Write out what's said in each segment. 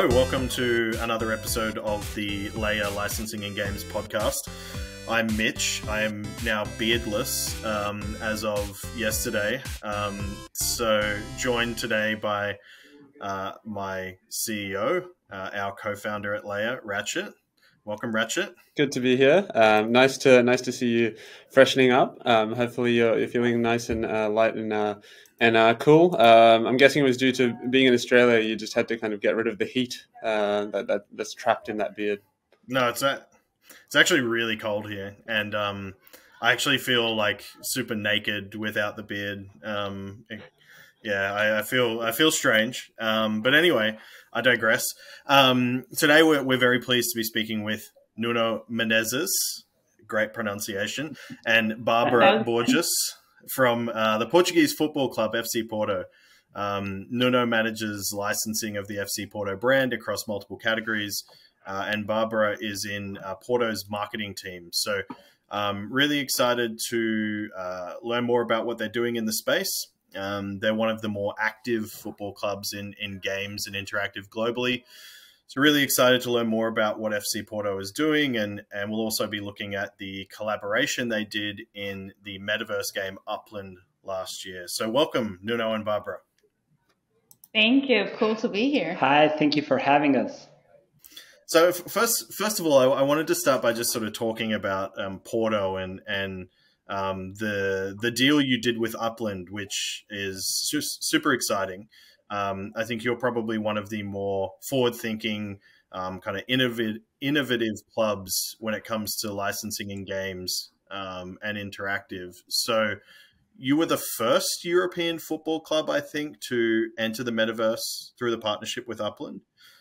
Hello, welcome to another episode of the Layer Licensing and Games podcast. I'm Mitch. I am now beardless um, as of yesterday. Um, so, joined today by uh, my CEO, uh, our co-founder at Layer, Ratchet. Welcome, Ratchet. Good to be here. Um, nice to nice to see you freshening up. Um, hopefully, you're, you're, feeling nice and uh, light and uh, and uh, cool. Um, I'm guessing it was due to being in Australia. You just had to kind of get rid of the heat uh, that, that that's trapped in that beard. No, it's not. It's actually really cold here, and um, I actually feel like super naked without the beard. Yeah, I, I, feel I feel strange. Um, but anyway, I digress. Um, today we're, we're very pleased to be speaking with Nuno Menezes, great pronunciation, and Barbara Borges from uh, the Portuguese football club FC Porto. Um, Nuno manages licensing of the FC Porto brand across multiple categories, uh, and Barbara is in uh, Porto's marketing team. So, um, really excited to uh, learn more about what they're doing in the space um, they're one of the more active football clubs in, in games and interactive globally. So really excited to learn more about what FC Porto is doing, and and we'll also be looking at the collaboration they did in the metaverse game Upland last year. So welcome, Nuno and Barbara. Thank you. Cool to be here. Hi. Thank you for having us. So first, first of all, I, I wanted to start by just sort of talking about um, Porto and and um, the the deal you did with Upland, which is su super exciting. Um, I think you're probably one of the more forward thinking, um, kind of innovative innovative clubs when it comes to licensing in games um, and interactive. So you were the first European football club, I think, to enter the metaverse through the partnership with Upland.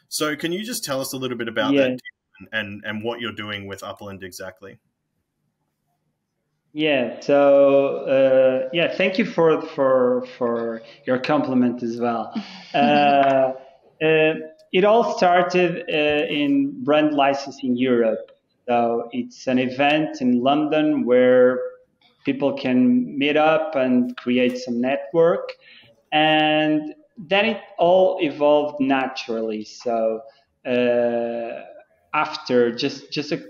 So can you just tell us a little bit about yeah. that and and what you're doing with Upland exactly? Yeah. So uh, yeah, thank you for for for your compliment as well. Uh, uh, it all started uh, in Brand Licensing Europe. So it's an event in London where people can meet up and create some network, and then it all evolved naturally. So uh, after just just a,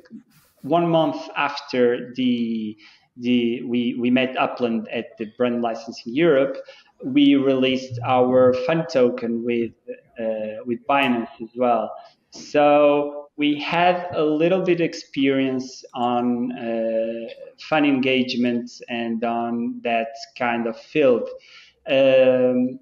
one month after the the we we met Upland at the brand licensing Europe, we released our fan token with uh, with Binance as well. So we had a little bit experience on uh, fun engagement and on that kind of field, um,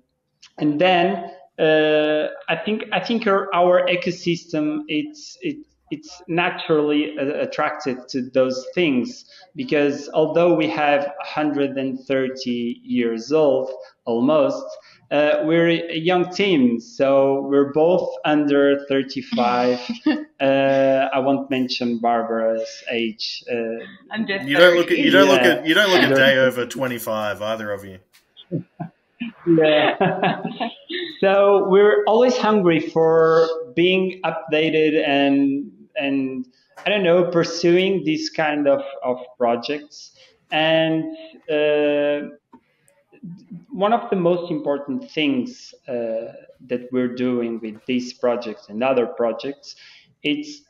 and then uh, I think I think our, our ecosystem it's it it's naturally attracted to those things because although we have 130 years old almost uh, we're a young team so we're both under 35 uh, i won't mention barbara's age uh, you don't look at you don't yeah. look at you don't look a day over 25 either of you. Yeah. So we're always hungry for being updated and and I don't know, pursuing these kind of, of projects. And uh, one of the most important things uh, that we're doing with these projects and other projects, it's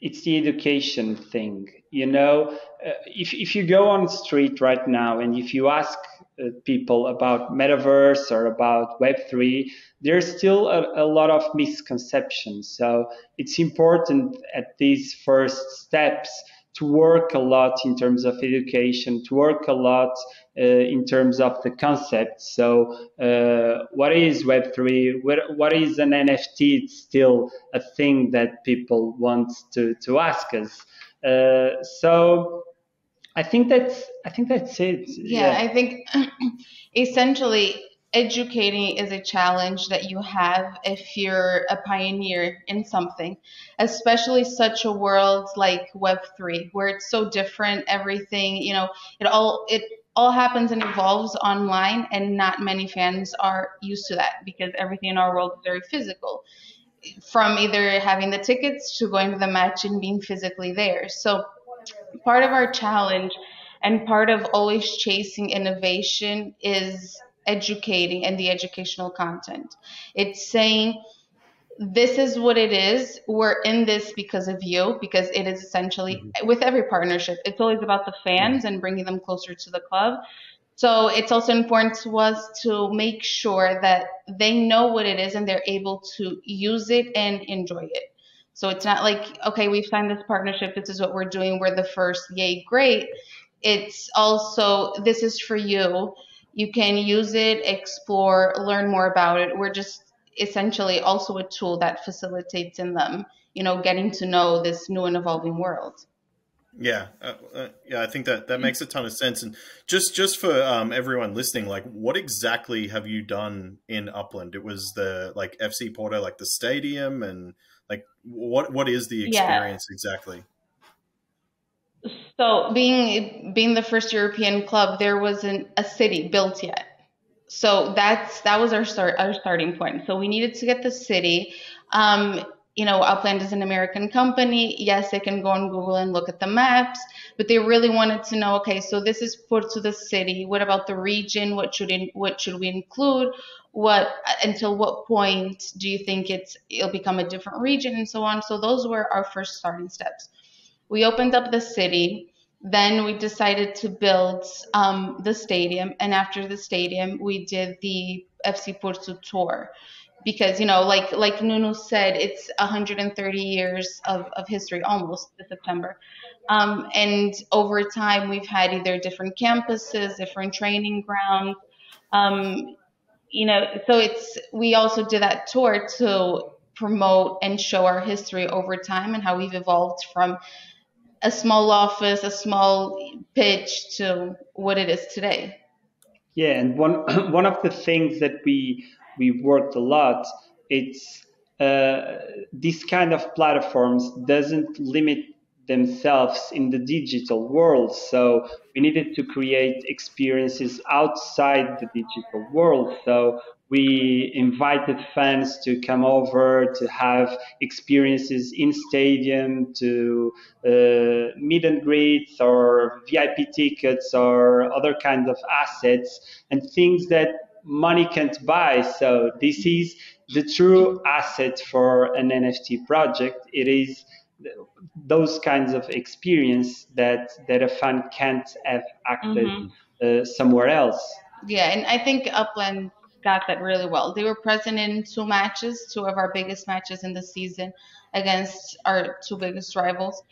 it's the education thing. You know, uh, if if you go on the street right now and if you ask uh, people about metaverse or about Web3, there's still a, a, lot of misconceptions. So it's important at these first steps to work a lot in terms of education, to work a lot uh, in terms of the concept. So, uh, what is Web3? What, what is an NFT? It's still a thing that people want to, to ask us. Uh, so, I think that's I think that's it. Yeah, yeah. I think essentially educating is a challenge that you have if you're a pioneer in something, especially such a world like Web3 where it's so different. Everything you know, it all it all happens and evolves online, and not many fans are used to that because everything in our world is very physical. From either having the tickets to going to the match and being physically there. So part of our challenge and part of always chasing innovation is educating and the educational content. It's saying this is what it is. We're in this because of you, because it is essentially mm-hmm. with every partnership, it's always about the fans and bringing them closer to the club. So it's also important to us to make sure that they know what it is and they're able to use it and enjoy it. So it's not like, okay, we've signed this partnership, this is what we're doing, we're the first, yay, great. It's also, this is for you. You can use it, explore, learn more about it. We're just essentially also a tool that facilitates in them, you know, getting to know this new and evolving world. Yeah, uh, uh, yeah, I think that that makes a ton of sense. And just just for um, everyone listening, like, what exactly have you done in Upland? It was the like FC Porto, like the stadium, and like what what is the experience yeah. exactly? So, being being the first European club, there wasn't a city built yet so that's that was our start our starting point. So we needed to get the city. Um, you know, Upland is an American company. Yes, they can go on Google and look at the maps, but they really wanted to know, okay, so this is Porto the city. What about the region? What should in, what should we include? What until what point do you think it's it'll become a different region and so on? So those were our first starting steps. We opened up the city. Then we decided to build um, the stadium, and after the stadium, we did the FC Porto tour. Because you know like like Nuno said it's 130 years of, of history almost this September. Um, and over time we've had either different campuses different training grounds um, you know so it's we also did that tour to promote and show our history over time and how we've evolved from a small office, a small pitch to what it is today. Yeah, and one one of the things that we we worked a lot, it's uh, this kind of platforms doesn't limit themselves in the digital world. So we needed to create experiences outside the digital world. So we invited fans to come over to have experiences in stadium, to uh, meet and greets or VIP tickets or other kinds of assets and things that money can't buy. So this is the true asset for an NFT project. It is those kinds of experience that that a fan can't have access mm-hmm. uh, somewhere else. Yeah, and I think Upland got that really well. They were present in two matches, two of our biggest matches in the season against our two biggest rivals.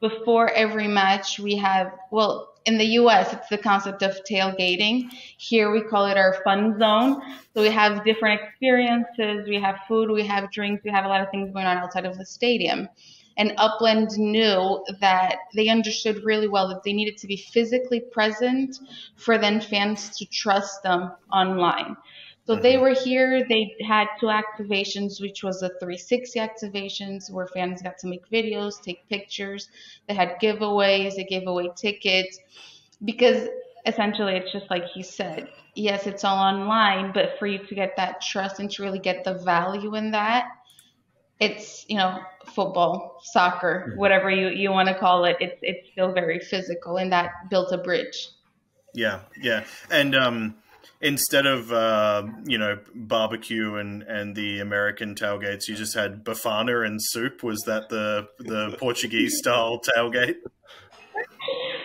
Before every match, we have, well, in the US, it's the concept of tailgating. Here we call it our fun zone. So we have different experiences, we have food, we have drinks, we have a lot of things going on outside of the stadium. And Upland knew that they understood really well that they needed to be physically present for then fans to trust them online. So they were here. They had two activations, which was the 360 activations, where fans got to make videos, take pictures. They had giveaways. They gave away tickets because essentially it's just like he said. Yes, it's all online, but for you to get that trust and to really get the value in that, it's you know football, soccer, mm-hmm. whatever you you want to call it. It's it's still very physical, and that built a bridge. Yeah, yeah, and um instead of uh, you know barbecue and and the American tailgates, you just had bifana and soup. Was that the the Portuguese style tailgate?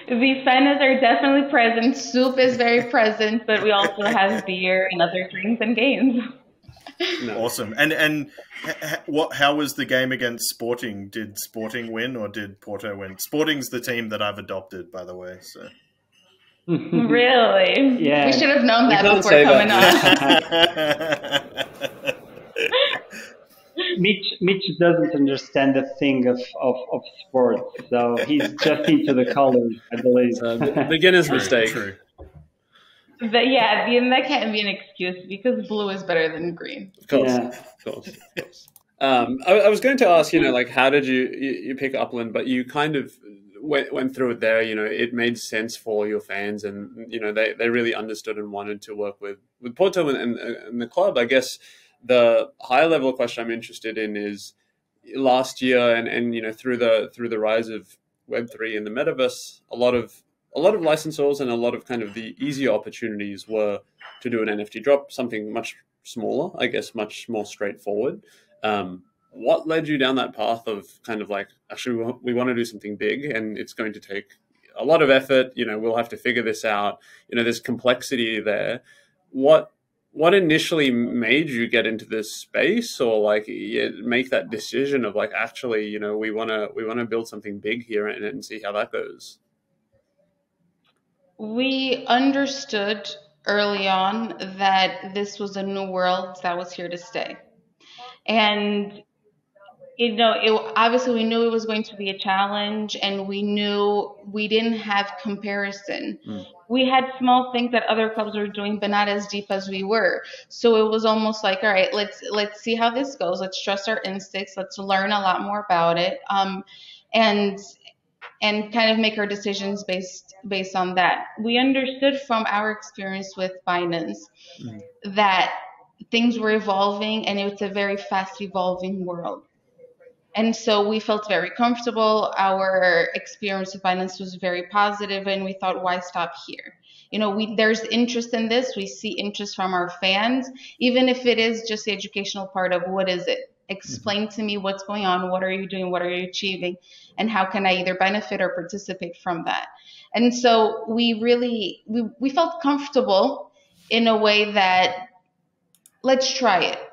The fanas are definitely present. Soup is very present, but we also have beer and other drinks and games. No. Awesome. And and what? How was the game against Sporting? Did Sporting win or did Porto win? Sporting's the team that I've adopted, by the way. So really? Yeah. We should have known that before coming that. on. Mitch, Mitch doesn't understand a thing of, of, of sports, so he's just into the colors, I believe. Uh, beginner's mistake. True. But yeah, the, that can't be an excuse because blue is better than green. Of course, yeah. of course, of course. Um, I, I, was going to ask, you know, like how did you, you, you pick Upland, but you kind of went, went through it there, you know, it made sense for your fans, and you know they, they really understood and wanted to work with with Porto and, and, and the club. I guess the higher level question I'm interested in is last year and, and you know through the through the rise of Web three and the metaverse, a lot of a lot of licensors and a lot of kind of the easier opportunities were to do an NFT drop, something much smaller, I guess, much more straightforward. Um, what led you down that path of kind of like actually we, we want to do something big and it's going to take a lot of effort you know we'll have to figure this out. You know there's complexity there. What what initially made you get into this space or like make that decision of like actually you know we want to we want to build something big here and, and see how that goes we understood early on that this was a new world that was here to stay. And you know, it, obviously we knew it was going to be a challenge and we knew we didn't have comparison. Mm. We had small things that other clubs were doing, but not as deep as we were. So it was almost like, all right, let's let's see how this goes. Let's trust our instincts. Let's learn a lot more about it, um, and and kind of make our decisions based based on that. We understood from our experience with Binance mm. that things were evolving, and it's a very fast evolving world. And so we felt very comfortable. Our experience with Binance was very positive, and we thought, why stop here? You know, we, there's interest in this. We see interest from our fans, even if it is just the educational part of what is it. Explain mm-hmm. to me what's going on. What are you doing? What are you achieving? And how can I either benefit or participate from that? And so we really we, we felt comfortable in a way that let's try it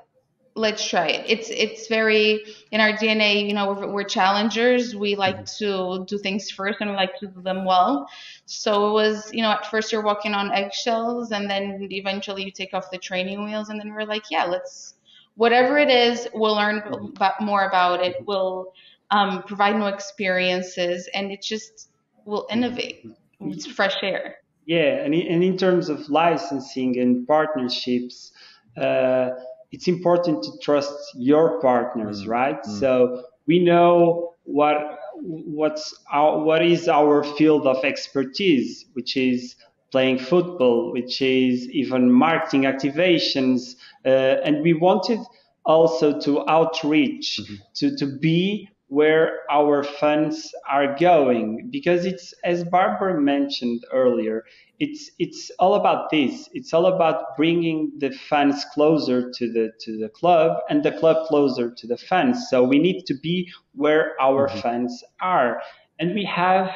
let's try it. It's it's very in our DNA. You know, we're, we're, challengers. We like mm-hmm. to do things first, and we like to do them well. So it was, you know, at first you're walking on eggshells, and then eventually you take off the training wheels, and then we're like, yeah, let's whatever it is, we'll learn about, more about it. We'll um, provide new experiences, and it just will innovate. It's fresh air. Yeah, and in, and in terms of licensing and partnerships. Uh, it's important to trust your partners, mm. right? Mm. So we know what what's our what is our field of expertise, which is playing football, which is even marketing activations, uh, and we wanted also to outreach mm-hmm. to to be where our funds are going because it's as Barbara mentioned earlier it's it's all about this. It's all about bringing the fans closer to the to the club and the club closer to the fans so we need to be where our mm-hmm. fans are. And we have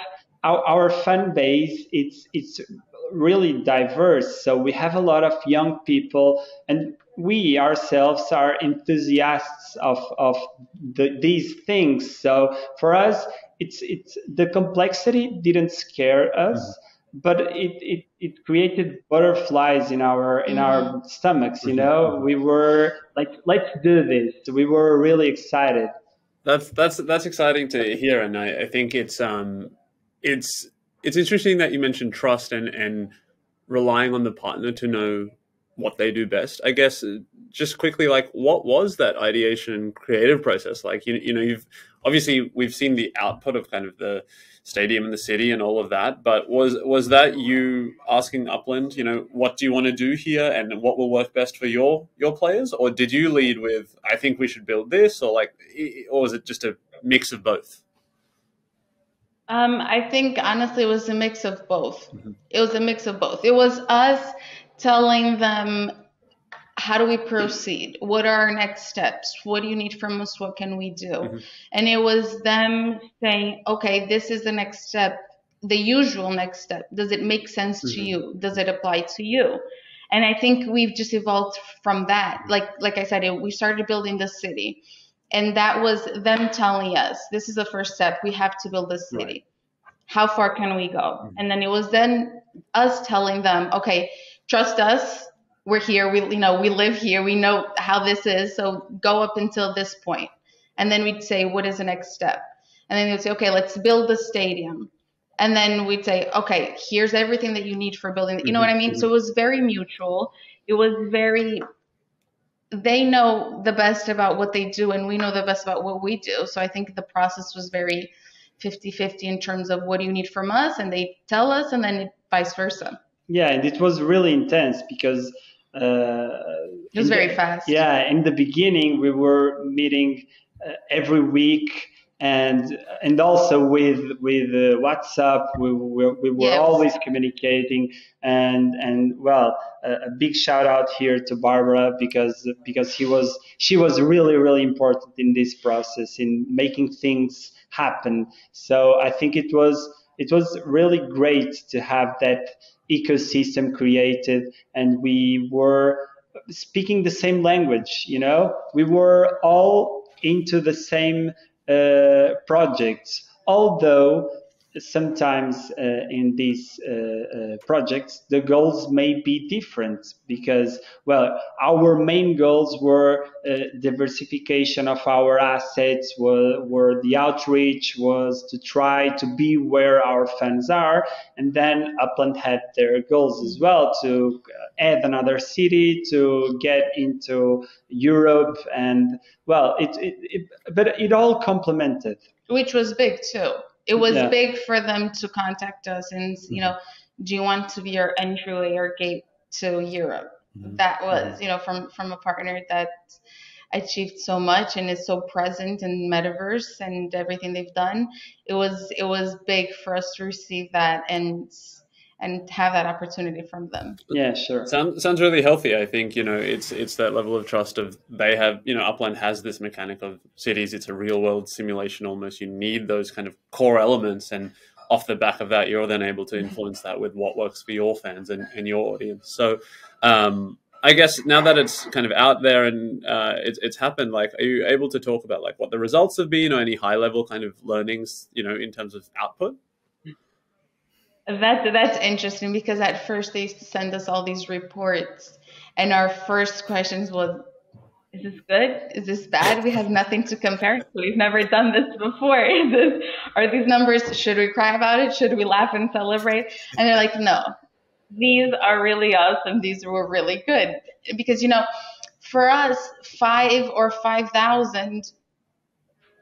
our, our fan base it's it's really diverse so we have a lot of young people and we ourselves are enthusiasts of, of the, these things. So for us, it's, it's the complexity didn't scare us. Mm-hmm but it, it, it created butterflies in our in mm-hmm. our stomachs you know we were like let's do this we were really excited that's that's that's exciting to hear and i, I think it's um it's it's interesting that you mentioned trust and and relying on the partner to know what they do best. I guess uh, just quickly, like what was that ideation creative process like? You, you know, you've obviously we've seen the output of kind of the stadium and the city and all of that, but was was that you asking Upland, you know, what do you want to do here and what will work best for your your players, or did you lead with I think we should build this, or like, or was it just a mix of both? Um, I think honestly, it was a mix of both. Mm-hmm. It was a mix of both. It was us telling them how do we proceed? What are our next steps? What do you need from us? What can we do? Mm-hmm. And it was them saying, okay, this is the next step, the usual next step. Does it make sense mm-hmm. to you? Does it apply to you? And I think we've just evolved from that. Like like I said, it, we started building the city, and that was them telling us, this is the first step. We have to build this city. Right. How far can we go? Mm-hmm. And then it was then us telling them, okay trust us. We're here. We, you know, we live here. We know how this is. So go up until this point. And then we'd say, what is the next step? And then they'd say, okay, let's build the stadium. And then we'd say, okay, here's everything that you need for building. You know what I mean? So it was very mutual. It was very, they know the best about what they do, and we know the best about what we do. So I think the process was very 50 50 in terms of what do you need from us, and they tell us, and then vice versa. Yeah, and it was really intense because uh, it was very fast. Yeah, in the beginning we were meeting uh, every week and and also with with uh, WhatsApp, we, we, we were Yes. always communicating. And and well, a, a big shout out here to Barbara because because he was she was really really important in this process in making things happen. So I think it was it was really great to have that ecosystem created, and we were speaking the same language. You know, we were all into the same Uh, projects, although sometimes uh, in these uh, uh, projects the goals may be different because well our main goals were uh, diversification of our assets were, were the outreach was to try to be where our fans are and then upland had their goals as well to add another city to get into europe and well it, it, it but it all complemented which was big too. It was Yeah. big for them to contact us and you mm-hmm. know, do you want to be our entryway or gate to Europe? Mm-hmm. That was you know from from a partner that achieved so much and is so present in metaverse and everything they've done. It was it was big for us to receive that and and have that opportunity from them. yeah sure Sounds sounds really healthy. I think you know it's it's that level of trust of they have you know Upland has this mechanic of cities. It's a real world simulation almost. You need those kind of core elements, and off the back of that, you're then able to influence that with what works for your fans and, and your audience. So, um, I guess now that it's kind of out there and uh, it's it's happened, like, are you able to talk about like what the results have been or any high level kind of learnings, you know, in terms of output? That that's interesting because at first they used to send us all these reports, and our first questions was, "Is this good? Is this bad? We have nothing to compare to. We've never done this before. Is this, are these numbers? Should we cry about it? Should we laugh and celebrate?" And they're like, "No, these are really awesome. These were really good because you know, for us, five or five thousand."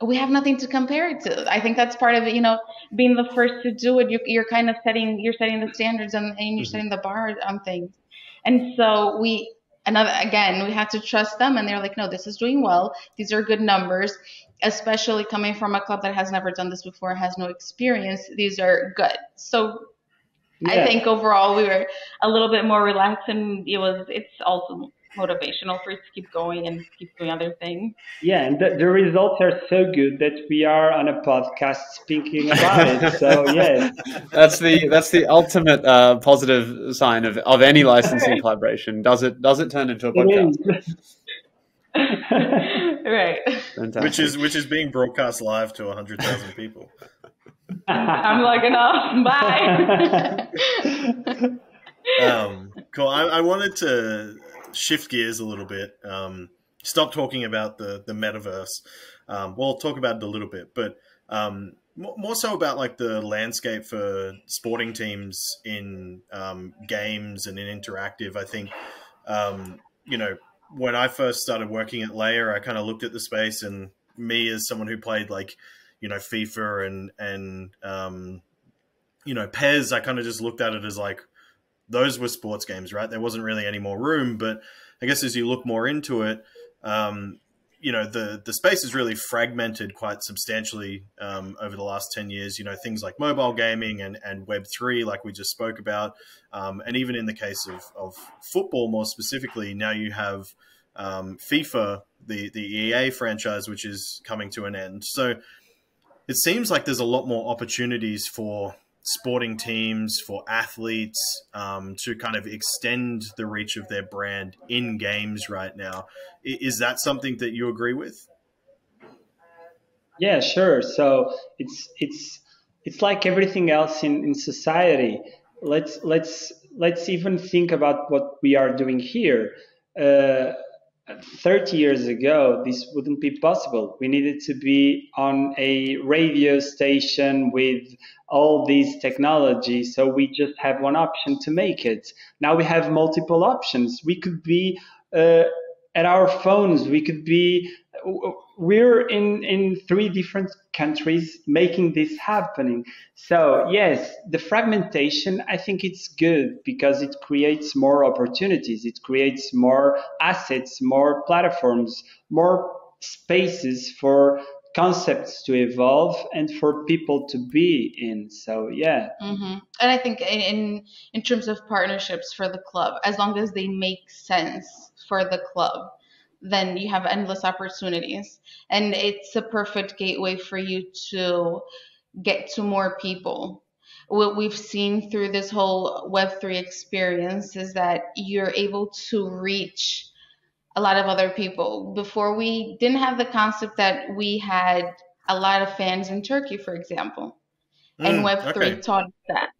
We have nothing to compare it to. I think that's part of it. You know, being the first to do it, you, you're kind of setting you're setting the standards and, and you're mm-hmm. setting the bar on things. And so we another again we had to trust them, and they're like, no, this is doing well. These are good numbers, especially coming from a club that has never done this before, has no experience. These are good. So. I think overall we were a little bit more relaxed, and it was. It's also motivational for us to keep going and keep doing other things. Yeah, and the, the results are so good that we are on a podcast speaking about it. So yes, That's the that's the ultimate uh, positive sign of, of any licensing collaboration. Does it does it turn into a podcast? right. Fantastic. which is which is being broadcast live to hundred thousand people. I'm logging off. Bye. Um, cool. I, I wanted to shift gears a little bit. Um, stop talking about the the metaverse. Um, we'll talk about it a little bit, but um, more, so about like the landscape for sporting teams in um, games and in interactive. I think um, you know when I first started working at Layer, I kind of looked at the space, and me as someone who played like you know FIFA and and um, you know PES, I kind of just looked at it as like those were sports games, right? There wasn't really any more room, but I guess as you look more into it, um, you know the the space is really fragmented quite substantially um, over the last ten years. You know things like mobile gaming and and Web three, like we just spoke about, um, and even in the case of of football, more specifically, now you have um, FIFA, the the EA franchise, which is coming to an end. So it seems like there's a lot more opportunities for sporting teams, for athletes um, to kind of extend the reach of their brand in games right now. Is that something that you agree with? Yeah, sure. So it's it's it's like everything else in, in society. Let's let's let's even think about what we are doing here. Uh, 30 years ago, this wouldn't be possible. We needed to be on a radio station with all these technologies. So we just have one option to make it. Now we have multiple options. We could be uh, at our phones. We could be. We're in in three different countries making this happening. So yes, the fragmentation. I think it's good because it creates more opportunities. It creates more assets, more platforms, more spaces for concepts to evolve and for people to be in. So yeah. Mm-hmm. And I think in in terms of partnerships for the club, as long as they make sense for the club, then you have endless opportunities, and it's a perfect gateway for you to get to more people. What we've seen through this whole Web3 experience is that you're able to reach a lot of other people. Before we didn't have the concept that we had a lot of fans in Turkey, for example. And Mm, Web3 okay. taught us that.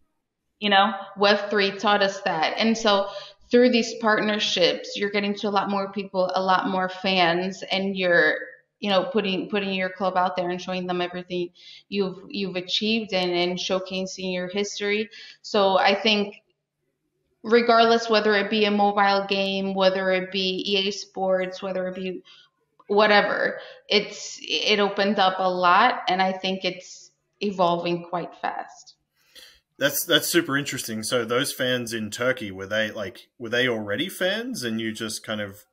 You know, Web3 taught us that. And so through these partnerships, you're getting to a lot more people, a lot more fans, and you're you know putting putting your club out there and showing them everything you've you've achieved and, and showcasing your history so i think regardless whether it be a mobile game, whether it be EA Sports, whether it be whatever, it's it opened up a lot, and I think it's evolving quite fast. That's that's super interesting. So those fans in Turkey were they like were they already fans, and you just kind of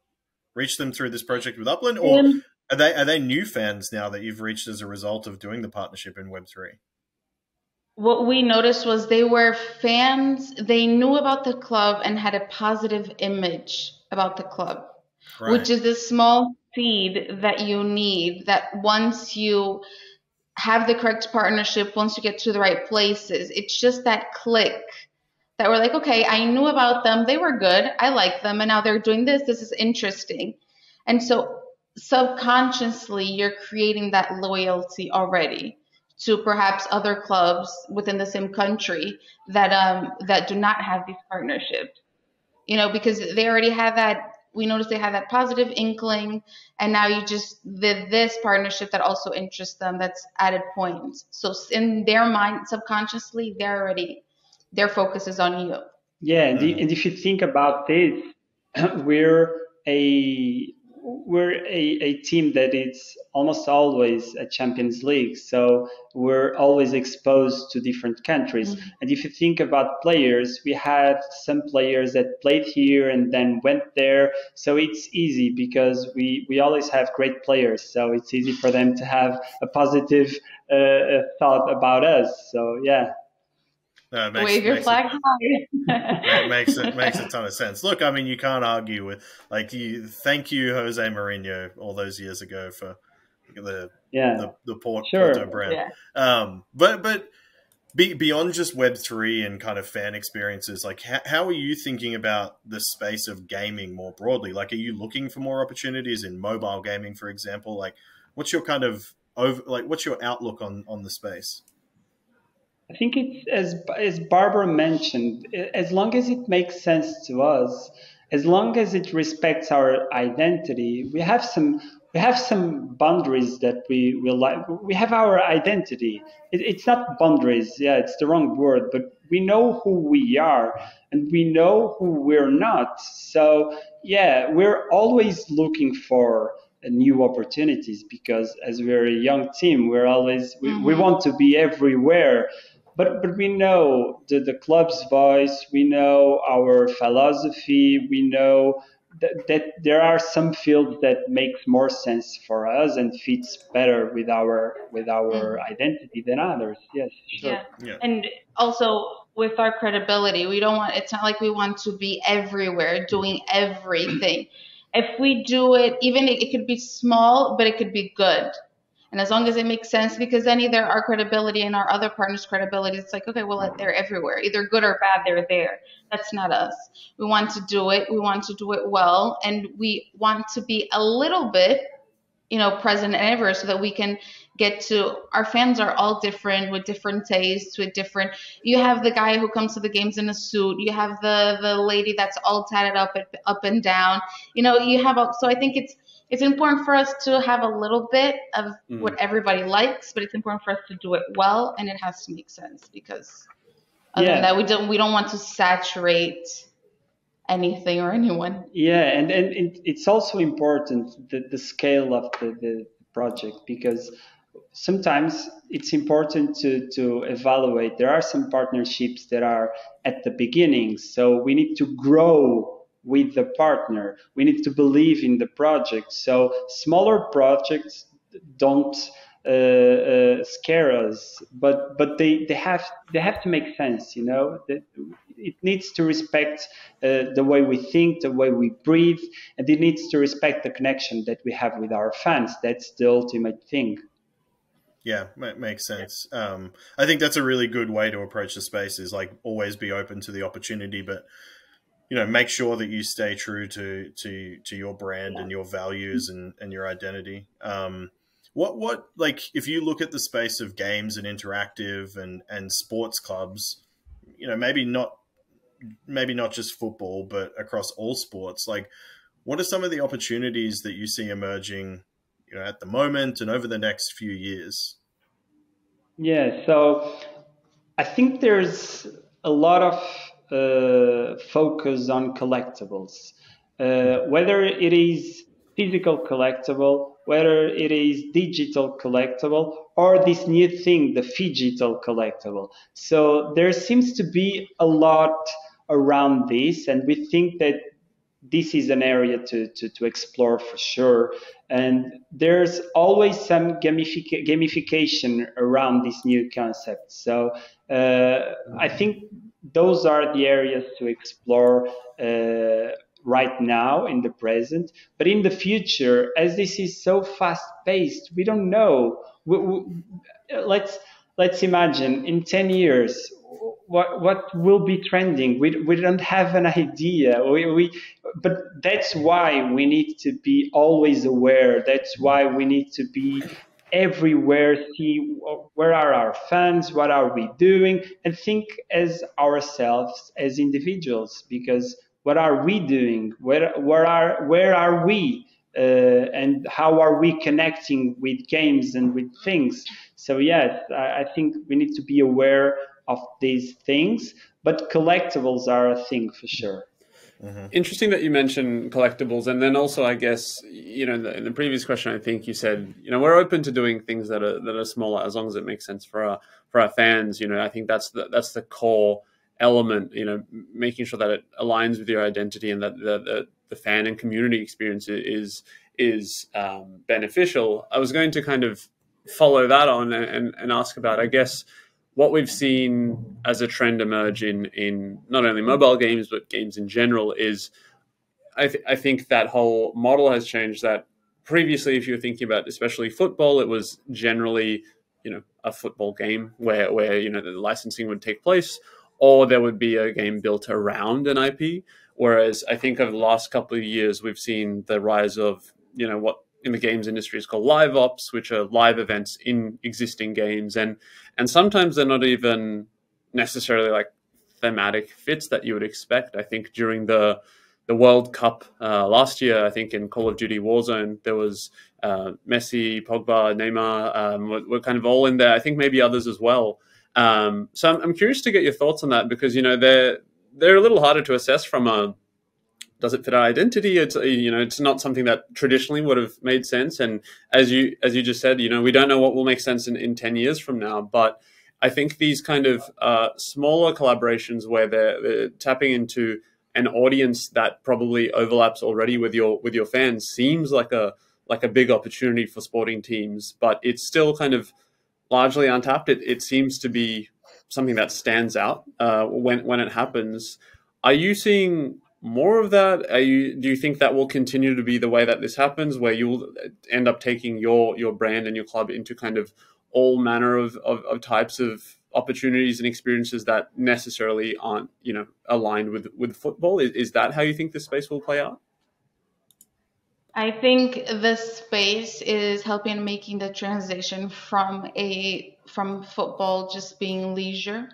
reached them through this project with Upland, or Um, are they are they new fans now that you've reached as a result of doing the partnership in Web three? what we noticed was they were fans. They knew about the club and had a positive image about the club. Right. which is a small seed that you need that once you have the correct partnership once you get to the right places. It's just that click that we're like okay i knew about them. They were good. I like them. And now they're doing this. This is interesting. And so subconsciously you're creating that loyalty already to perhaps other clubs within the same country that um that do not have these partnerships. You know because they already have that we noticed they had that positive inkling and now you just did this partnership that also interests them that's added points so in their mind subconsciously they're already their focus is on you Yeah, and, Mhm. and if you think about this, we're a we're a, a team that is almost always a Champions League, so we're always exposed to different countries. Mhm. And if you think about players, we had some players that played here and then went there, so it's easy because we we always have great players, so it's easy for them to have a positive uh, uh, thought about us. So yeah. No, makes, wave your makes flag It, high it makes it makes a ton of sense. Look, I mean, you can't argue with like you. Thank you, Jose Mourinho, all those years ago for the Yeah. the, the Port, Sure. Porto brand. yeah Um, but but be, beyond just Web three and kind of fan experiences, like how, how are you thinking about the space of gaming more broadly? Like, are you looking for more opportunities in mobile gaming, for example? Like, what's your kind of over like what's your outlook on on the space? I think it's as as Barbara mentioned, as long as it makes sense to us, as long as it respects our identity, we have some we have some boundaries that we will like. We have our identity. It, it's not boundaries, yeah, it's the wrong word, but we know who we are and we know who we're not. So yeah, we're always looking for new opportunities because as we're a young team, we're always we, we Mhm. want to be everywhere but but we know the, the club's voice we know our philosophy we know that, that there are some fields that makes more sense for us and fits better with our with our mm. identity than others yes sure yeah. Yeah. and also with our credibility we don't want it's not like we want to be everywhere doing everything. If we do it even it, it could be small but it could be good and as long as it makes sense because then either our credibility and our other partners credibility it's like okay well they're everywhere. Either good or bad they're there. That's not us. We want to do it. We want to do it well. And we want to be a little bit you know present and ever so that we can get to our fans are all different with different tastes with different you have the guy who comes to the games in a suit. You have the the lady that's all tatted up up and down. You know you have so i think it's it's important for us to have a little bit of Mm. what everybody likes but it's important for us to do it well and it has to make sense because other Yeah. than that we don't we don't want to saturate anything or anyone Yeah, and, and it, it's also important the, the scale of the, the project because sometimes it's important to, to evaluate. There are some partnerships that are at the beginning, so we need to grow with the partner. We need to believe in the project. So smaller projects don't uh, uh, scare us, but but they, they have they have to make sense. You know, it needs to respect uh, the way we think, the way we breathe, and it needs to respect the connection that we have with our fans. That's the ultimate thing. Yeah, makes sense. Um, I think that's a really good way to approach the space. Is like always be open to the opportunity, but you know, make sure that you stay true to to to your brand and your values and and your identity. Um, what what like if you look at the space of games and interactive and and sports clubs, you know, maybe not maybe not just football, but across all sports, like what are some of the opportunities that you see emerging you know, at the moment and over the next few years? Yeah, so I think there's a lot of focus on collectibles, uh, whether it is physical collectible, whether it is digital collectible, or this new thing, the digital collectible. So there seems to be a lot around this, and we think that this is an area to, to, to explore for sure. And there's always some gamific- gamification around this new concept. So uh, I think those are the areas to explore uh, right now in the present. But in the future, as this is so fast paced, we don't know. We, we, let's let's imagine in 10 years what what will be trending we, we don't have an idea we, we but that's why we need to be always aware that's why we need to be everywhere see where are our fans what are we doing and think as ourselves as individuals because what are we doing? Where where are where are we? Uh, and how are we connecting with games and with things? So yes I, I think we need to be aware of these things, but collectibles are a thing for sure. Mm-hmm. Interesting that you mentioned collectibles, and then also, I guess you know, in the, in the, previous question, I think you said you know we're open to doing things that are that are smaller as long as it makes sense for our for our fans. You know, I think that's the that's the core element. You know, making sure that it aligns with your identity and that the the, the fan and community experience is is um, beneficial. I was going to kind of follow that on and, and ask about, I guess what we've seen as a trend emerge in in not only mobile games but games in general is I, th- I think that whole model has changed that previously if you were thinking about especially football it was generally you know a football game where where you know the licensing would take place or there would be a game built around an IP whereas I think over the last couple of years we've seen the rise of you know what in the games industry is called live ops, which are live events in existing games, and and sometimes they're not even necessarily like thematic fits that you would expect. I think during the the World Cup uh, last year, I think in Call of Duty Warzone, there was uh, Messi, Pogba, Neymar, um, were, were, kind of all in there. I think maybe others as well. Um, so I'm, I'm, curious to get your thoughts on that because you know they're they're a little harder to assess from a does it fit our identity? It's you know it's not something that traditionally would have made sense. And as you as you just said, you know we don't know what will make sense in, in ten years from now. But I think these kind of uh, smaller collaborations where they're, they're tapping into an audience that probably overlaps already with your with your fans seems like a like a big opportunity for sporting teams, but it's still kind of largely untapped. It, it seems to be something that stands out uh, when when it happens. Are you seeing more of that? You, do you think that will continue to be the way that this happens, where you'll end up taking your your brand and your club into kind of all manner of, of, of types of opportunities and experiences that necessarily aren't you know aligned with with football? Is, is that how you think the space will play out? I think this space is helping making the transition from a from football just being leisure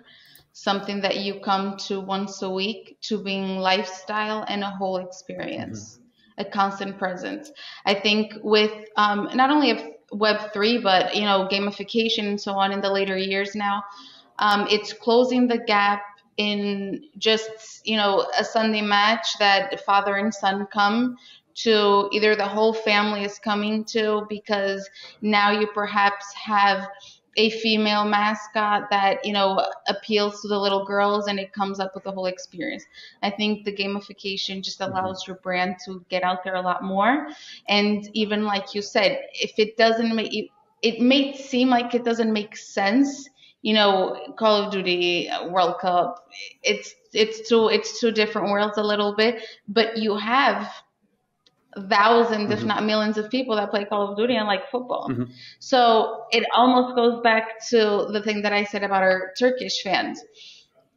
something that you come to once a week to being lifestyle and a whole experience, mm-hmm. a constant presence. I think with um, not only Web three, but you know gamification and so on in the later years now, um, it's closing the gap in just you know a Sunday match that father and son come to either the whole family is coming to because now you perhaps have a female mascot that you know appeals to the little girls and it comes up with the whole experience i think the gamification just mm-hmm. allows your brand to get out there a lot more and even like you said if it doesn't make you it may seem like it doesn't make sense. You know, Call of Duty World Cup, it's it's two it's two different worlds a little bit, but you have thousands, mm-hmm. if not millions, of people that play Call of Duty and like football. Mm-hmm. So it almost goes back to the thing that I said about our Turkish fans.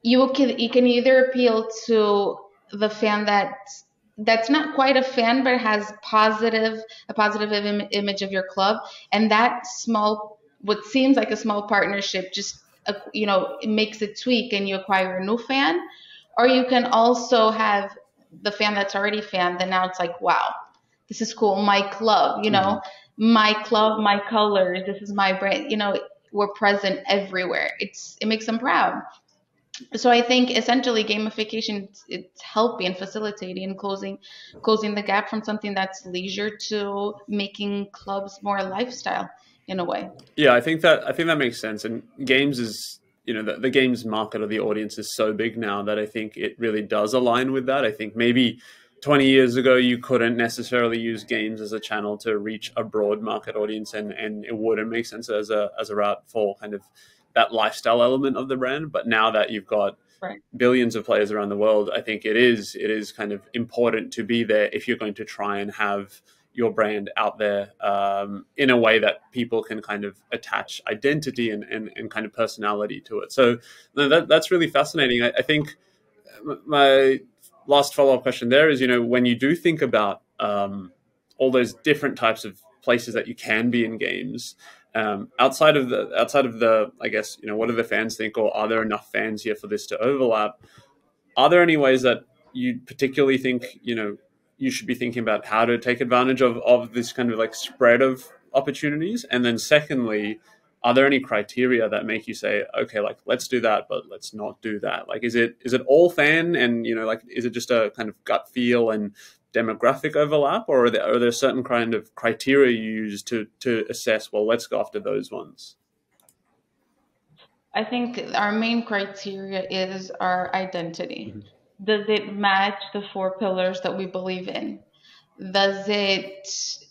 You can you can either appeal to the fan that that's not quite a fan but has positive a positive Im- image of your club and that small what seems like a small partnership just uh, you know it makes a tweak and you acquire a new fan or you can also have the fan that's already fan then now it's like wow this is cool my club you know mm-hmm. my club my colors this is my brand you know we're present everywhere it's it makes them proud so I think essentially gamification it's helping and facilitating and closing closing the gap from something that's leisure to making clubs more lifestyle in a way. Yeah, I think that I think that makes sense. And games is you know the, the games market or the audience is so big now that I think it really does align with that. I think maybe 20 years ago you couldn't necessarily use games as a channel to reach a broad market audience and and it wouldn't make sense as a as a route for kind of that lifestyle element of the brand. But now that you've got right. billions of players around the world, I think it is it is kind of important to be there if you're going to try and have your brand out there um, in a way that people can kind of attach identity and, and, and kind of personality to it. So that, that's really fascinating. I, I think my last follow up question there is, you know, when you do think about um, all those different types of places that you can be in games, um, outside of the outside of the, I guess you know, what do the fans think, or are there enough fans here for this to overlap? Are there any ways that you particularly think you know you should be thinking about how to take advantage of of this kind of like spread of opportunities? And then secondly, are there any criteria that make you say, okay, like let's do that, but let's not do that? Like, is it is it all fan, and you know, like, is it just a kind of gut feel and demographic overlap, or are there, are there certain kind of criteria you use to to assess? Well, let's go after those ones. I think our main criteria is our identity. Mm-hmm. Does it match the four pillars that we believe in? Does it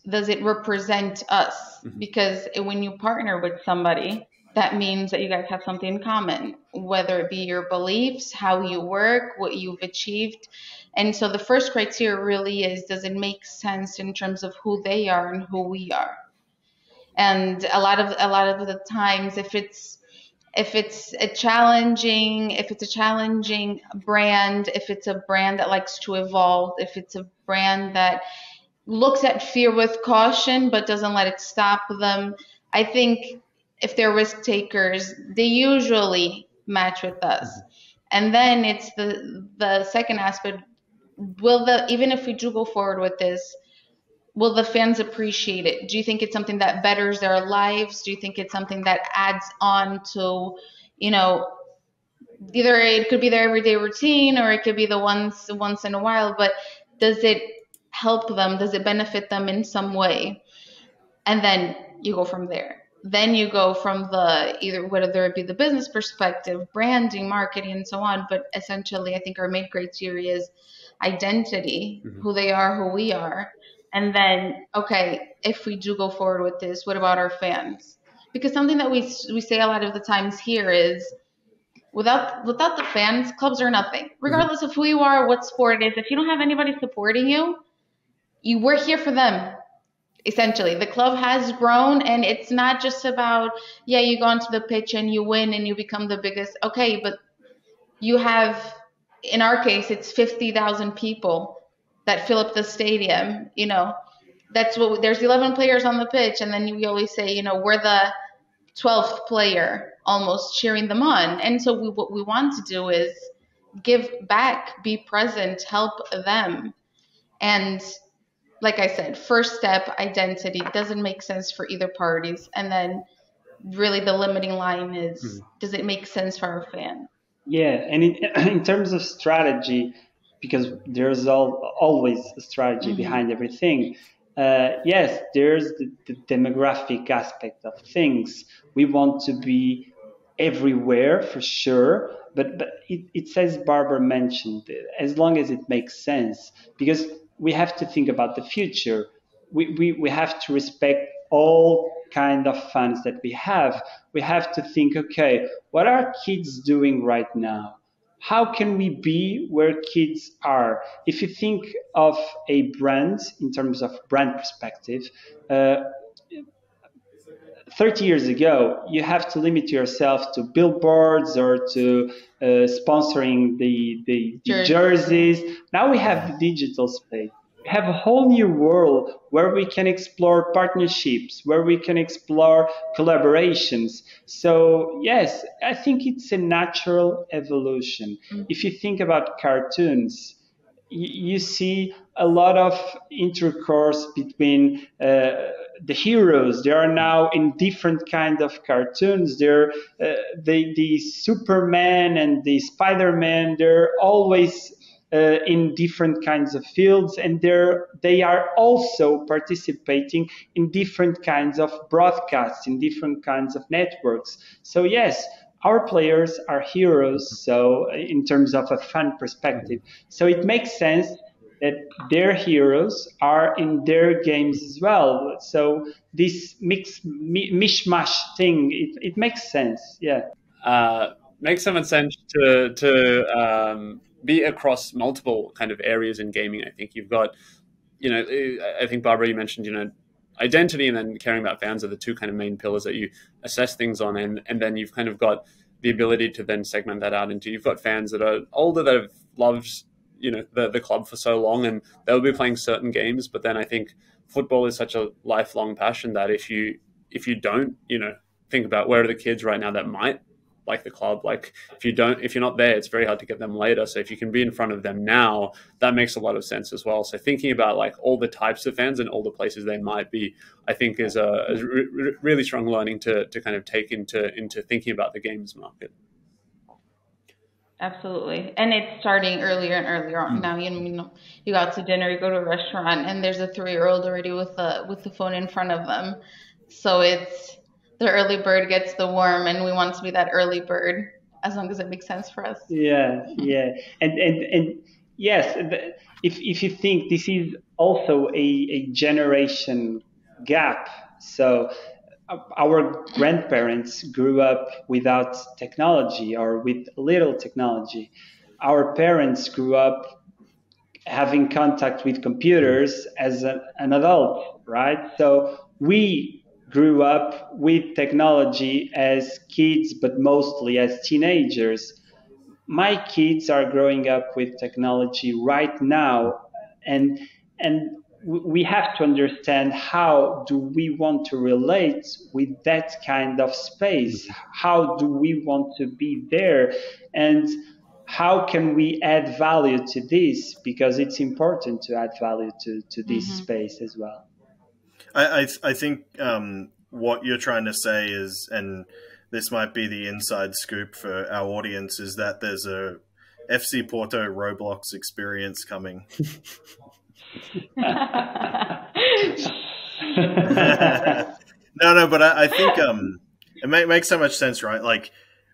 does it represent us? Mm-hmm. Because when you partner with somebody, that means that you guys have something in common, whether it be your beliefs, how you work, what you've achieved. And so the first criteria really is does it make sense in terms of who they are and who we are? And a lot of a lot of the times if it's if it's a challenging if it's a challenging brand, if it's a brand that likes to evolve, if it's a brand that looks at fear with caution but doesn't let it stop them, I think if they're risk takers, they usually match with us. And then it's the the second aspect will the even if we do go forward with this will the fans appreciate it? Do you think it's something that betters their lives? Do you think it's something that adds on to you know either it could be their everyday routine or it could be the once once in a while but does it help them does it benefit them in some way and then you go from there then you go from the either whether it be the business perspective branding marketing and so on but essentially i think our main criteria is identity, mm-hmm. who they are, who we are. And then, okay, if we do go forward with this, what about our fans? Because something that we we say a lot of the times here is without without the fans, clubs are nothing. Mm-hmm. Regardless mm-hmm. of who you are, what sport it is, if you don't have anybody supporting you, you we're here for them. Essentially, the club has grown, and it's not just about yeah, you go onto the pitch and you win and you become the biggest. Okay, but you have in our case, it's 50,000 people that fill up the stadium. You know, that's what there's 11 players on the pitch, and then we always say, you know, we're the 12th player almost cheering them on. And so we, what we want to do is give back, be present, help them. And like I said, first step identity doesn't make sense for either parties. And then really the limiting line is mm-hmm. does it make sense for our fan? Yeah, and in, in terms of strategy, because there's all, always a strategy mm-hmm. behind everything. Uh, yes, there's the, the, demographic aspect of things. We want to be everywhere for sure, but but it, it says Barbara mentioned as long as it makes sense, because we have to think about the future. We, we, we have to respect all kind of funds that we have, we have to think, okay, what are kids doing right now? How can we be where kids are? If you think of a brand in terms of brand perspective, uh, 30 years ago, you have to limit yourself to billboards or to uh, sponsoring the, the, the jerseys. Now we have the digital space. We have a whole new world where we can explore partnerships, where we can explore collaborations. So, yes, I think it's a natural evolution. Mm-hmm. If you think about cartoons, you see a lot of intercourse between uh, the heroes. They are now in different kind of cartoons. They're uh, the the Superman and the Spider-Man. They're always uh, in different kinds of fields, and they're they are also participating in different kinds of broadcasts, in different kinds of networks. So yes, our players are heroes. So in terms of a fun perspective, so it makes sense that their heroes are in their games as well. So this mix mishmash thing, it, it makes sense. Yeah. Uh, makes some sense to to um, be across multiple kind of areas in gaming. I think you've got, you know, I think Barbara, you mentioned, you know, identity and then caring about fans are the two kind of main pillars that you assess things on, and and then you've kind of got the ability to then segment that out into you've got fans that are older that have loved you know the the club for so long, and they'll be playing certain games. But then I think football is such a lifelong passion that if you if you don't, you know, think about where are the kids right now that might like the club. Like if you don't, if you're not there, it's very hard to get them later. So if you can be in front of them now, that makes a lot of sense as well. So thinking about like all the types of fans and all the places they might be, I think is a, is re- really strong learning to to kind of take into into thinking about the games market. Absolutely. And it's starting earlier and earlier on. Mm. Now you know you go out to dinner, you go to a restaurant and there's a three year old already with the with the phone in front of them. So it's the early bird gets the worm and we want to be that early bird as long as it makes sense for us. Yeah, yeah. And and and yes, if if you think this is also a, a generation gap. So uh, our grandparents grew up without technology or with little technology. Our parents grew up having contact with computers as a, an adult, right? So we grew up with technology as kids, but mostly as teenagers. My kids are growing up with technology right now, and and we have to understand how do we want to relate with that kind of space how do we want to be there and how can we add value to this because it's important to add value to, to this mm-hmm. space as well i, I, I think um, what you're trying to say is and this might be the inside scoop for our audience is that there's a fc porto roblox experience coming no, no, but I, I think um, it may, makes so much sense, right? Like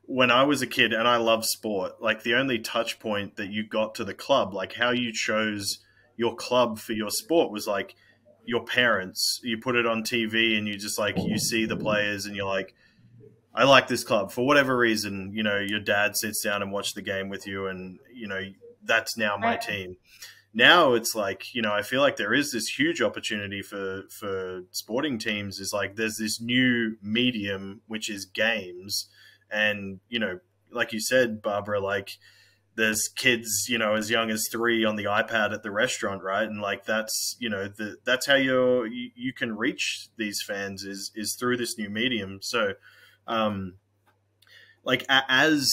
when I was a kid and I love sport, like the only touch point that you got to the club, like how you chose your club for your sport was like your parents. You put it on TV and you just like you see the players and you're like, I like this club for whatever reason. You know, your dad sits down and watch the game with you, and you know that's now my team now it's like you know i feel like there is this huge opportunity for for sporting teams is like there's this new medium which is games and you know like you said barbara like there's kids you know as young as three on the ipad at the restaurant right? And like that's you know the, that's how you're you, you can reach these fans is is through this new medium. So um like as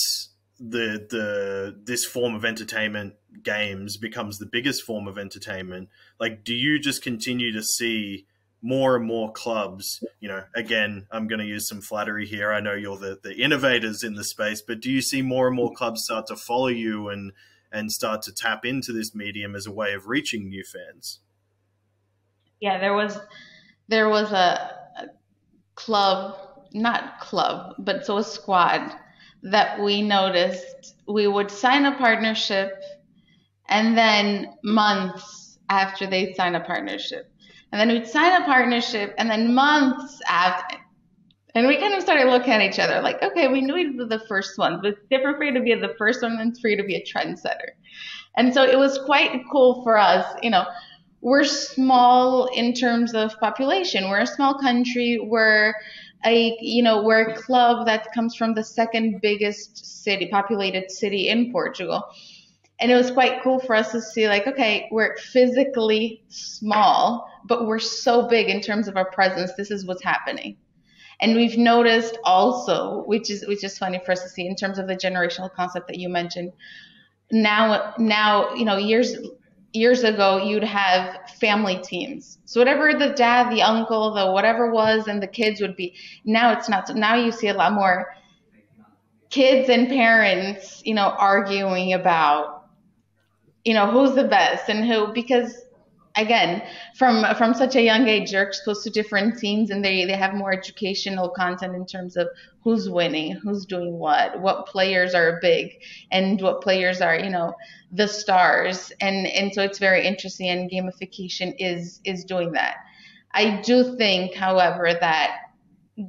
the the this form of entertainment games becomes the biggest form of entertainment like do you just continue to see more and more clubs you know again i'm going to use some flattery here. I know you're the, the innovators in the space but do you see more and more clubs start to follow you and and start to tap into this medium as a way of reaching new fans? Yeah there was there was a, a club not club but so a squad that we noticed we would sign a partnership and then months after they sign a partnership And then we'd sign a partnership, and then months after, and we kind of started looking at each other like, okay, we knew we'd be the first one, but it's different for you to be the first one than for you to be a trendsetter. And so it was quite cool for us, you know, we're small in terms of population. We're a small country. We're a you know we're a club that comes from the second biggest city populated city in Portugal. And it was quite cool for us to see like okay, we're physically small, but we're so big in terms of our presence. This is what's happening. And we've noticed also, which is which is funny for us to see in terms of the generational concept that you mentioned. Now now, you know, years years ago you'd have family teams so whatever the dad the uncle the whatever was and the kids would be now it's not now you see a lot more kids and parents you know arguing about you know who's the best and who because again from from such a young age you're exposed to different teams and they they have more educational content in terms of who's winning who's doing what what players are big and what players are you know the stars. And and so it's very interesting and gamification is is doing that. I do think however that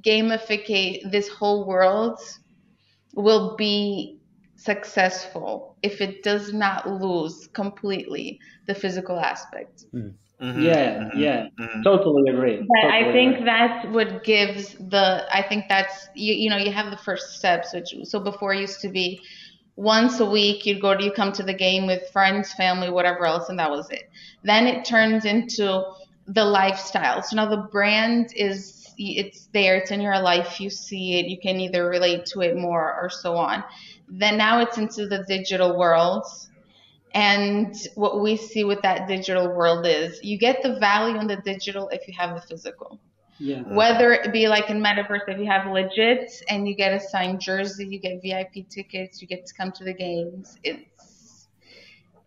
gamificate this whole world will be successful if it does not lose completely the physical aspect. Mm-hmm. Yeah, mm-hmm. yeah, mm-hmm. totally agree. But totally I think agree. that's what gives the. I think that's you. You know, you have the first steps, which so before used to be once a week you'd go to you come to the game with friends, family, whatever else, and that was it. Then it turns into the lifestyle. So now the brand is it's there, it's in your life, you see it, you can either relate to it more or so on. Then now it's into the digital world and what we see with that digital world is you get the value in the digital if you have the physical. Yeah. Whether it be like in metaverse, if you have legit and you get a signed jersey, you get VIP tickets, you get to come to the games. It's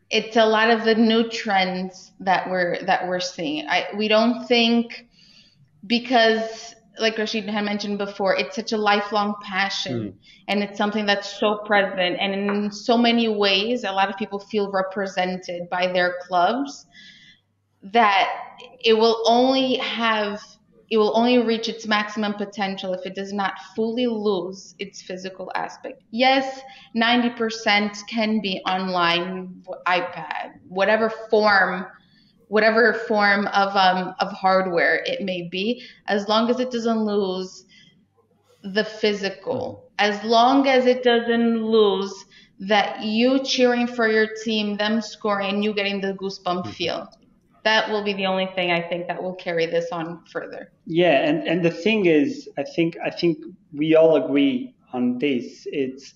it's a lot of the new trends that we're that we're seeing. I we don't think because like Rashid had mentioned before, it's such a lifelong passion mm. and it's something that's so present. And in so many ways, a lot of people feel represented by their clubs that it will only have, it will only reach its maximum potential if it does not fully lose its physical aspect. Yes, 90% can be online, iPad, whatever form whatever form of um, of hardware it may be, as long as it doesn't lose the physical, as long as it doesn't lose that you cheering for your team, them scoring, and you getting the goosebump mm-hmm. feel. That will be the only thing I think that will carry this on further. Yeah, and, and the thing is, I think I think we all agree on this. It's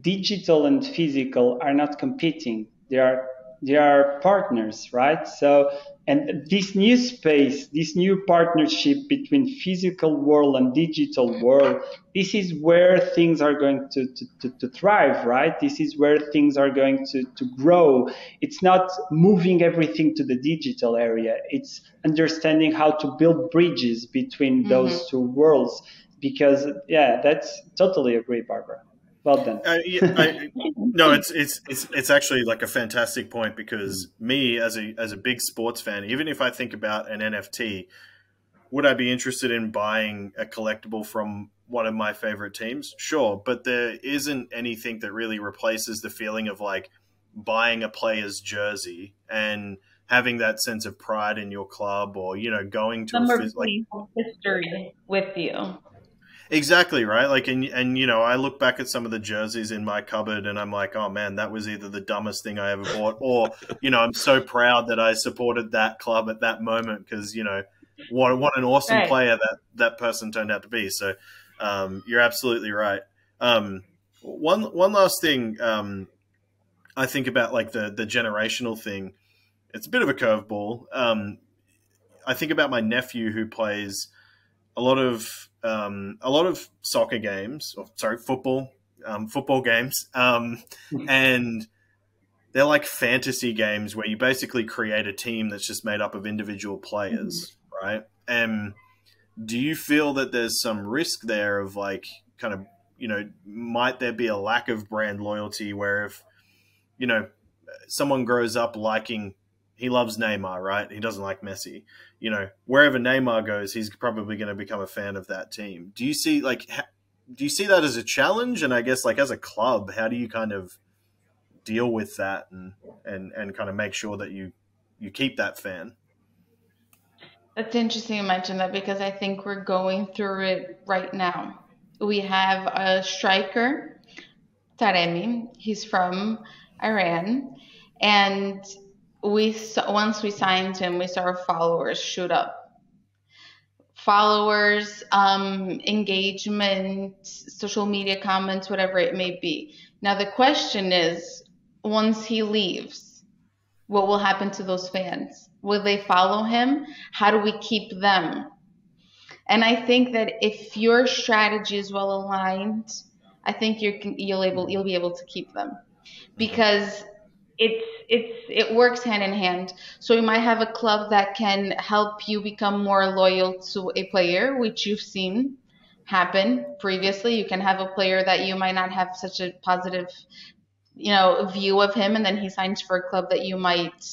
digital and physical are not competing; they are they are partners, right? So, and this new space, this new partnership between physical world and digital world, this is where things are going to, to, to, to thrive, right? This is where things are going to, to grow. It's not moving everything to the digital area. It's understanding how to build bridges between mm-hmm. those two worlds. Because, yeah, that's totally agree, Barbara. Well done. Uh, yeah, I, no, it's it's it's it's actually like a fantastic point because me as a as a big sports fan, even if I think about an NFT, would I be interested in buying a collectible from one of my favorite teams? Sure, but there isn't anything that really replaces the feeling of like buying a player's jersey and having that sense of pride in your club or you know going to Some a like history with you Exactly right. Like, and and you know, I look back at some of the jerseys in my cupboard, and I'm like, oh man, that was either the dumbest thing I ever bought, or you know, I'm so proud that I supported that club at that moment because you know, what what an awesome player that that person turned out to be. So, um, you're absolutely right. Um, one one last thing, um, I think about like the the generational thing. It's a bit of a curveball. Um, I think about my nephew who plays a lot of um, a lot of soccer games, or sorry, football, um, football games, um, and they're like fantasy games where you basically create a team that's just made up of individual players, mm-hmm. right? And do you feel that there's some risk there of like kind of you know might there be a lack of brand loyalty where if you know someone grows up liking he loves Neymar, right? He doesn't like Messi. You know, wherever Neymar goes, he's probably going to become a fan of that team. Do you see like do you see that as a challenge? And I guess like as a club, how do you kind of deal with that and and and kind of make sure that you you keep that fan? That's interesting you mention that because I think we're going through it right now. We have a striker, Taremi. He's from Iran, and we once we signed him, we saw our followers shoot up. Followers, um, engagement, social media comments, whatever it may be. Now the question is, once he leaves, what will happen to those fans? Will they follow him? How do we keep them? And I think that if your strategy is well aligned, I think you're you'll able you'll be able to keep them because it's it's it works hand in hand. So you might have a club that can help you become more loyal to a player, which you've seen happen previously. You can have a player that you might not have such a positive, you know, view of him, and then he signs for a club that you might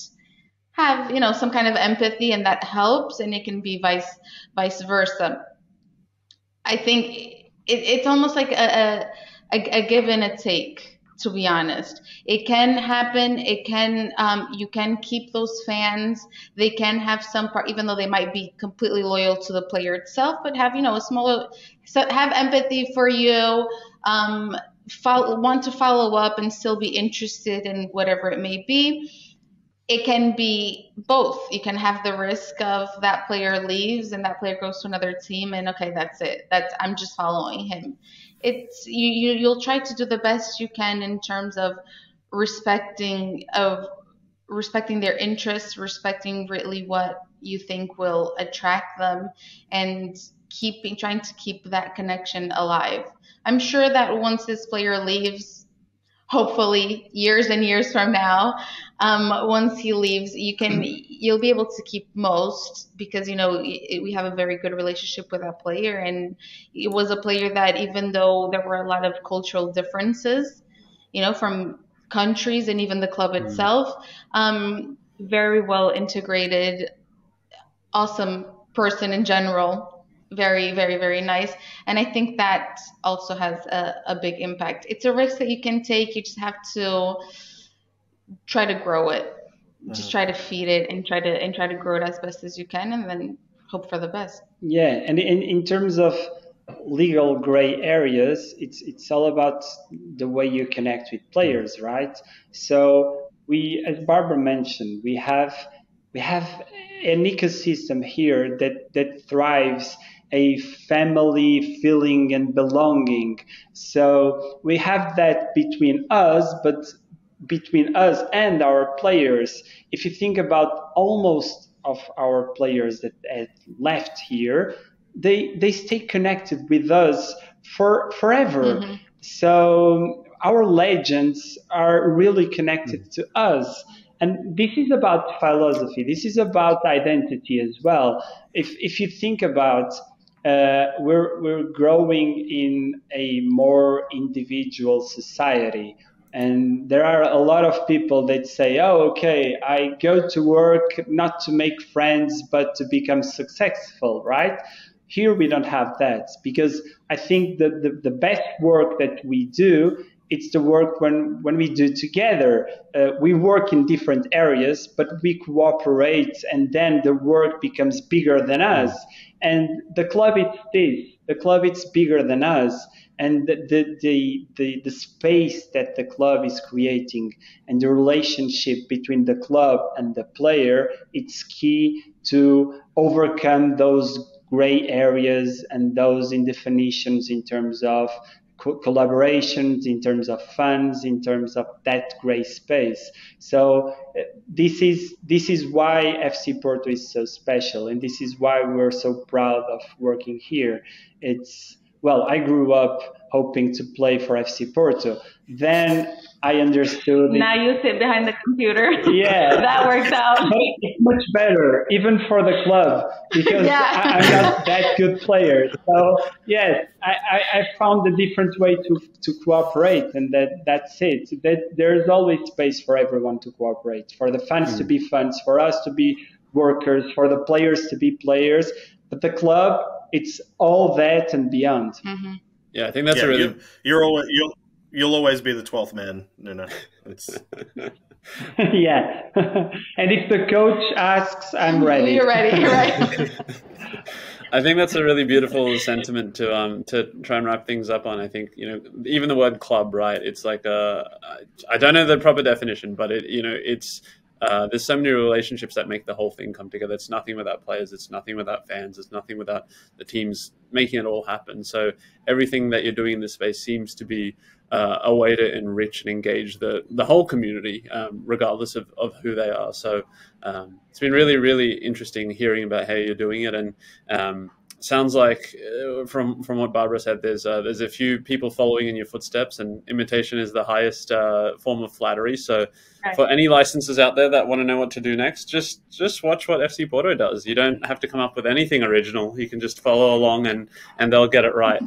have, you know, some kind of empathy, and that helps, and it can be vice vice versa. I think it, it's almost like a, a, a give and a take to be honest. It can happen. It can um, you can keep those fans. They can have some part even though they might be completely loyal to the player itself but have you know a smaller so have empathy for you um, follow, want to follow up and still be interested in whatever it may be. It can be both. You can have the risk of that player leaves and that player goes to another team and okay that's it. That's i'm just following him it's you, you you'll try to do the best you can in terms of respecting of respecting their interests, respecting really what you think will attract them, and keeping trying to keep that connection alive. I'm sure that once this player leaves, hopefully years and years from now um, once he leaves you can you'll be able to keep most because you know we have a very good relationship with that player and it was a player that even though there were a lot of cultural differences you know from countries and even the club mm. itself um, very well integrated awesome person in general very, very, very nice. And I think that also has a, a big impact. It's a risk that you can take. You just have to try to grow it. Just mm-hmm. try to feed it and try to and try to grow it as best as you can, and then hope for the best. Yeah, and in, in terms of legal gray areas, it's it's all about the way you connect with players, right? So we, as Barbara mentioned, we have we have an ecosystem here that that thrives a family feeling and belonging. So we have that between us, but between us and our players. If you think about almost of our players that have left here, they they stay connected with us for forever. Mm-hmm. So our legends are really connected mm-hmm. to us. And this is about philosophy. This is about identity as well. If if you think about uh, we're we're growing in a more individual society. And there are a lot of people that say oh okay i go to work not to make friends but to become successful right? Here we don't have that because i think that the, the best work that we do it's the work when when we do together. Uh, we work in different areas but we cooperate and then the work becomes bigger than us and the club it's this. The club it's bigger than us. And the, the, the, the, the space that the club is creating and the relationship between the club and the player, it's key to overcome those gray areas and those indefinitions in terms of co- collaborations, in terms of funds, in terms of that gray space. So uh, this is this is why FC Porto is so special, and this is why we're so proud of working here. It's well, I grew up hoping to play for FC Porto. Then I understood. Now you sit behind the computer. Yeah, that works out. But it's much better, even for the club, because Yeah. I, I'm not that good player. So yes, I, I, I found a different way to, to cooperate, and that that's it. That there's always space for everyone to cooperate, for the fans to hmm. be fans, for us to be workers, for the players to be players. But the club, it's all that and beyond. hmm Yeah, I think that's yeah, a really you, you're always you'll you'll always be the twelfth man. No, no, it's yeah. and if the coach asks, I'm ready. You're ready. You're right. I think that's a really beautiful sentiment to um to try and wrap things up on. I think you know even the word club, right? It's like a I don't know the proper definition, but it you know it's uh, there's so many relationships that make the whole thing come together. It's nothing without players. It's nothing without fans. It's nothing without the teams making it all happen. So everything that you're doing in this space seems to be uh, a way to enrich and engage the the whole community, um, regardless of, of who they are. So um, it's been really really interesting hearing about how you're doing it, and um, sounds like uh, from from what Barbara said, there's uh, there's a few people following in your footsteps, and imitation is the highest uh, form of flattery. So. Right. For any licenses out there that want to know what to do next, just just watch what FC Porto does. You don't have to come up with anything original. You can just follow along, and and they'll get it right.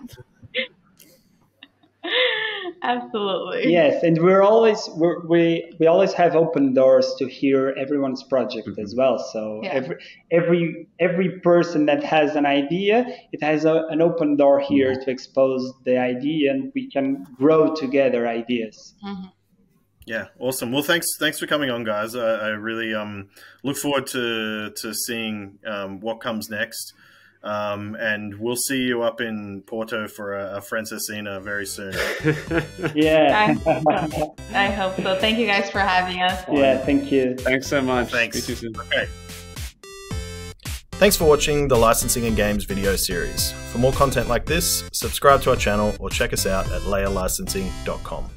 Absolutely. Yes, and we're always we're, we we always have open doors to hear everyone's project as well. So Yeah. every every every person that has an idea, it has a, an open door here to expose the idea, and we can grow together ideas. Mhm. yeah, awesome. Well, thanks thanks for coming on, guys. I, I really um look forward to to seeing um, what comes next. Um, and we'll see you up in Porto for a, a Francesinha very soon. Yeah, I hope so. Thank you guys for having us. yeah. Thank you. Thanks so much. Thanks. Speak you soon. Okay. Thanks for watching the Licensing in Games video series. For more content like this, subscribe to our channel or check us out at layerlicensing.com.